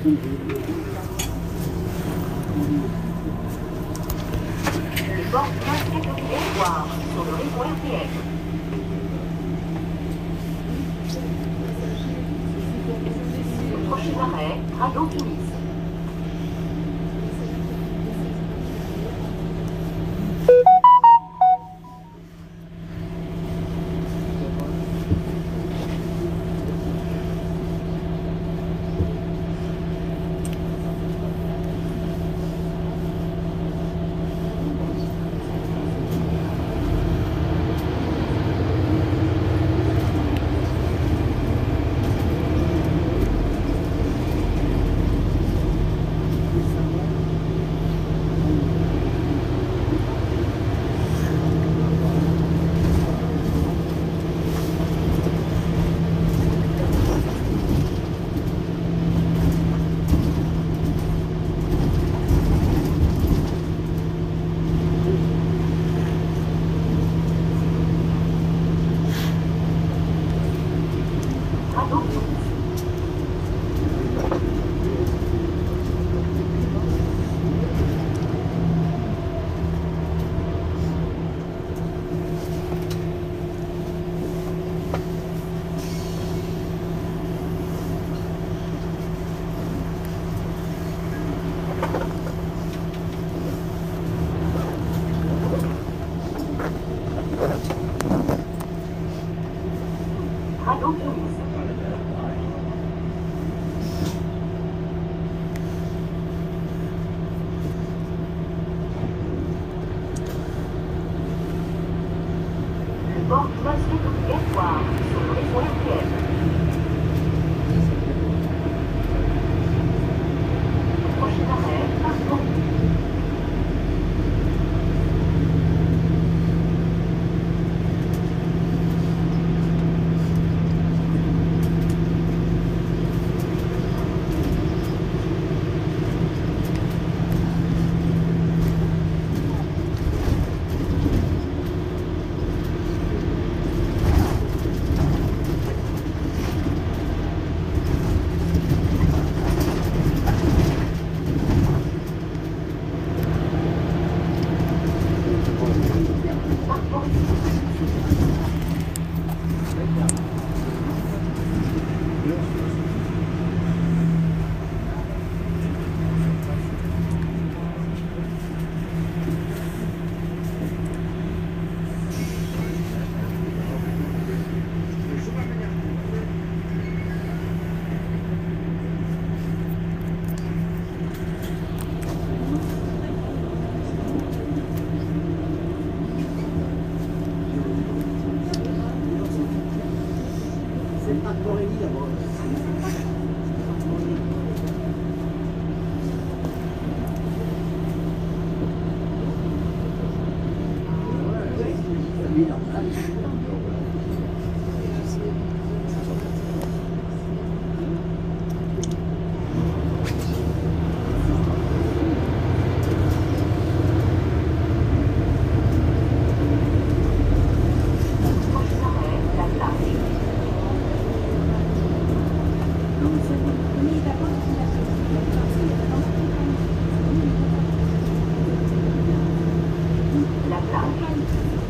Principales Airport sur le réseau. Le prochain arrêt, Radio Tunis. Radio Tunis. Both listed with Get Wild. Yeah. Pas Corélie Thank you.